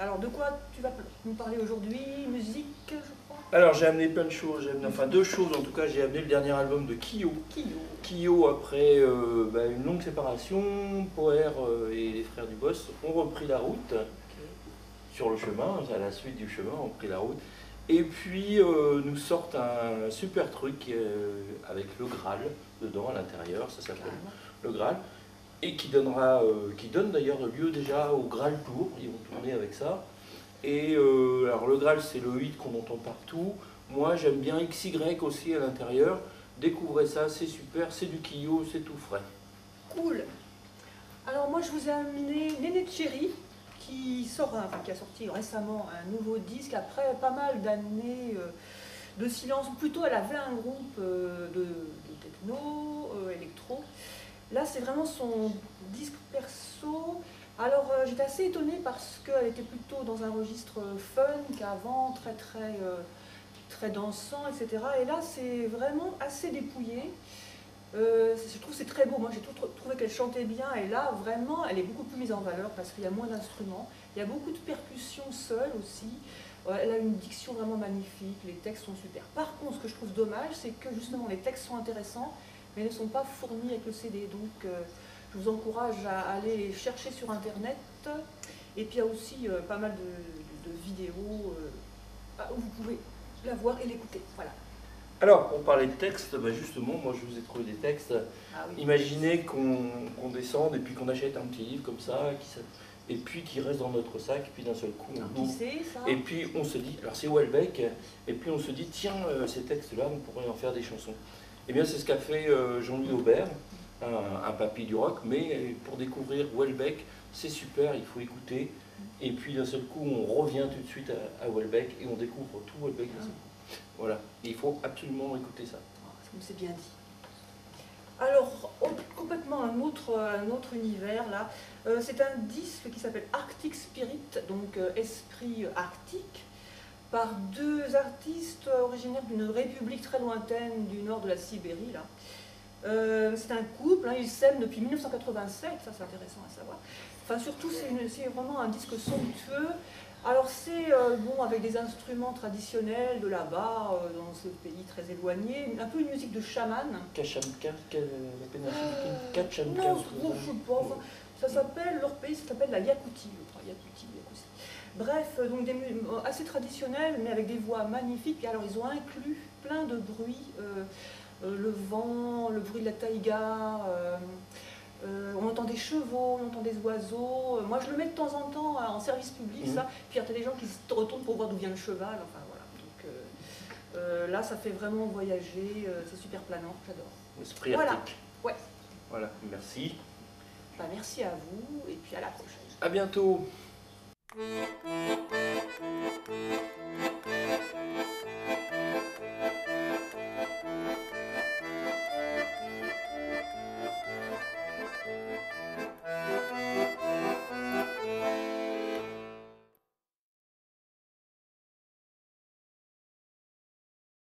Alors, de quoi tu vas nous parler aujourd'hui? Musique, je crois? Alors, j'ai amené plein de choses. J'ai amené, enfin, deux choses en tout cas. J'ai amené le dernier album de Kyo. Kyo. Kyo, après euh, bah, une longue séparation, Poer euh, et les frères du boss ont repris la route sur le chemin, à la suite du chemin, ont pris la route. Et puis euh, nous sortent un super truc avec le Graal dedans à l'intérieur, ça s'appelle le Graal, et qui donnera, euh, qui donne d'ailleurs lieu déjà au Graal Tour. Ils vont tourner avec ça. Et euh, alors le Graal c'est le 8 qu'on entend partout. Moi j'aime bien XY aussi à l'intérieur. Découvrez ça, c'est super, c'est du Kyo, c'est tout frais. Cool. Alors, moi, je vous ai amené Néné Cherry, qui, sort, un- enfin, qui a sorti récemment un nouveau disque après pas mal d'années euh, de silence. Plutôt, elle avait un groupe de, de techno, électro. Là, c'est vraiment son disque perso. Alors, euh, j'étais assez étonnée parce qu'elle était plutôt dans un registre funk avant, très très euh, très dansant, etc. Et là, c'est vraiment assez dépouillé. Euh, je trouve c'est très beau. Moi, j'ai trouvé qu'elle chantait bien. Et là, vraiment, elle est beaucoup plus mise en valeur parce qu'il y a moins d'instruments. Il y a beaucoup de percussions seules aussi. Elle a une diction vraiment magnifique. Les textes sont super. Par contre, ce que je trouve dommage, c'est que justement, les textes sont intéressants, mais ne sont pas fournis avec le CD. Donc, euh, je vous encourage à aller les chercher sur Internet. Et puis, il y a aussi euh, pas mal de, de- de vidéos euh, où vous pouvez la voir et l'écouter. Voilà. Alors, on parlait de texte, bah justement, moi je vous ai trouvé des textes. Ah oui. Imaginez qu'on descende et puis qu'on achète un petit livre comme ça, qui et puis qui reste dans notre sac, et puis d'un seul coup on ça? Et puis on se dit, alors c'est Welbeck, et puis on se dit, tiens, euh, ces textes-là, on pourrait en faire des chansons. Eh bien, c'est ce qu'a fait euh, Jean-Louis Aubert, un, papy du rock, mais pour découvrir Welbeck, c'est super, il faut écouter. Et puis d'un seul coup, on revient tout de suite à, à Welbeck et on découvre tout Welbeck. Voilà, il faut absolument écouter ça. C'est bien dit. Alors, complètement un autre, un autre univers là. Euh, c'est un disque qui s'appelle Arctic Spirit, donc euh, esprit arctique, par deux artistes originaires d'une république très lointaine du nord de la Sibérie là. Euh, c'est un couple, hein, ils s'aiment depuis 1987, ça c'est intéressant à savoir. Enfin surtout c'est vraiment un disque somptueux. Alors c'est euh, bon avec des instruments traditionnels de là-bas, euh, dans ce pays très éloigné, un peu une musique de chaman. Kachamka, Ka- la péninsule Kachamka. non, je sais pas. Enfin, ça s'appelle, leur pays, ça s'appelle la Yakoutie, Bref, euh, donc des euh, assez traditionnels, mais avec des voix magnifiques. Alors, ils ont inclus plein de bruits, euh, le vent, le bruit de la taïga. euh, on entend des chevaux, on entend des oiseaux. Moi, je le mets de temps en temps euh, en service public, Mhm. ça. Puis il y a des gens qui se retournent pour voir d'où vient le cheval. Enfin, voilà. Donc, euh, là, ça fait vraiment voyager. c'est super planant. J'adore. Esprit Voilà. arctique. Ouais. Voilà, merci. Bah, merci à vous et puis à la prochaine. À bientôt.